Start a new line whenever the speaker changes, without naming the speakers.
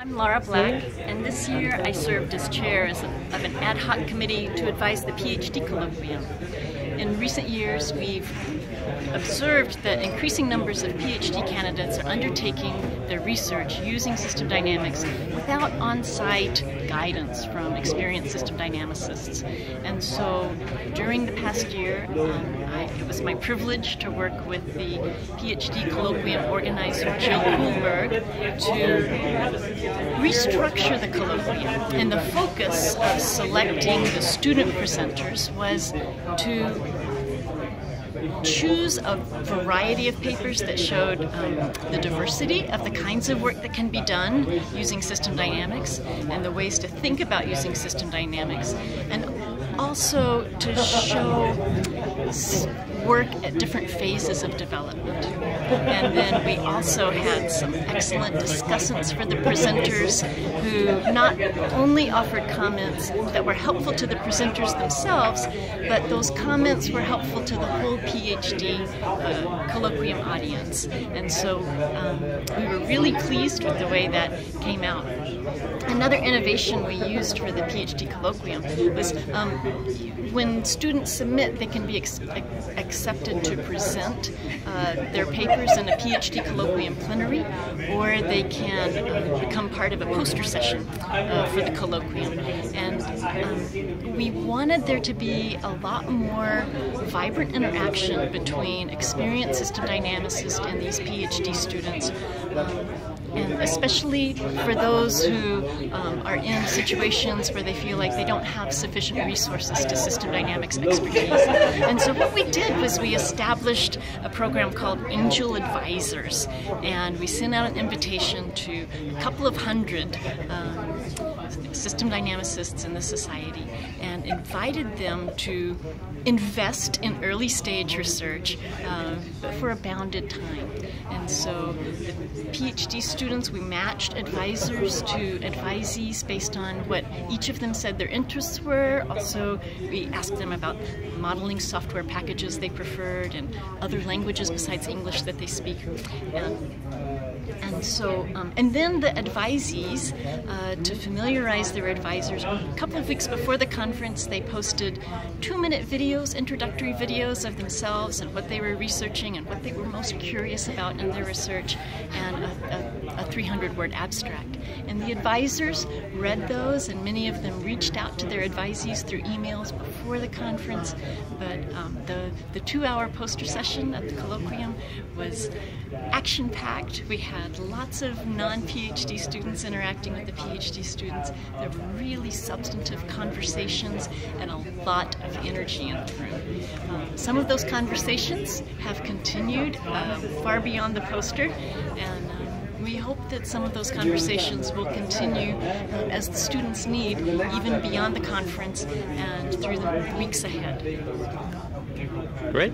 I'm Laura Black, and this year I served as chair of an ad hoc committee to advise the PhD colloquium. In recent years, we've observed that increasing numbers of PhD candidates are undertaking their research using system dynamics without on-site guidance from experienced system dynamicists. And so during the past year, um, I, it was my privilege to work with the PhD colloquium organizer Jill Kuhlberg to restructure the colloquium. And the focus of selecting the student presenters was to choose a variety of papers that showed um, the diversity of the kinds of work that can be done using system dynamics and the ways to think about using system dynamics and also to show work at different phases of development. And then we also had some excellent discussants for the presenters who not only offered comments that were helpful to the presenters themselves, but those comments were helpful to the whole PhD uh, colloquium audience. And so um, we were really pleased with the way that came out. Another innovation we used for the PhD colloquium was um, when students submit, they can be accepted to present uh, their papers in a PhD colloquium plenary, or they can uh, become part of a poster session uh, for the colloquium. And um, we wanted there to be a lot more vibrant interaction between experienced system dynamicists and these PhD students. Um, and especially for those who um, are in situations where they feel like they don't have sufficient resources to system dynamics expertise. And so what we did was we established a program called Angel Advisors, and we sent out an invitation to a couple of hundred um, system dynamicists in the society and invited them to invest in early stage research uh, for a bounded time. And so the PhD students, we matched advisors to advisees based on what each of them said their interests were. Also, we asked them about modeling software packages they preferred and other languages besides English that they speak. And, and so, um, and then the advisees, uh, to familiarize their advisors, a couple of weeks before the conference, they posted two-minute videos, introductory videos of themselves and what they were researching and what they were most curious about in their research, and a, a, a 300-word abstract. And the advisors read those, and many of them reached out to their advisees through emails before the conference. But um, the the two-hour poster session at the colloquium was action-packed. We had lots of non-PhD students interacting with the PhD students. There were really substantive conversations and a lot of energy in the room. Um, some of those conversations have continued uh, far beyond the poster, and we hope that some of those conversations will continue uh, as the students need, even beyond the conference and through the weeks ahead.
Great.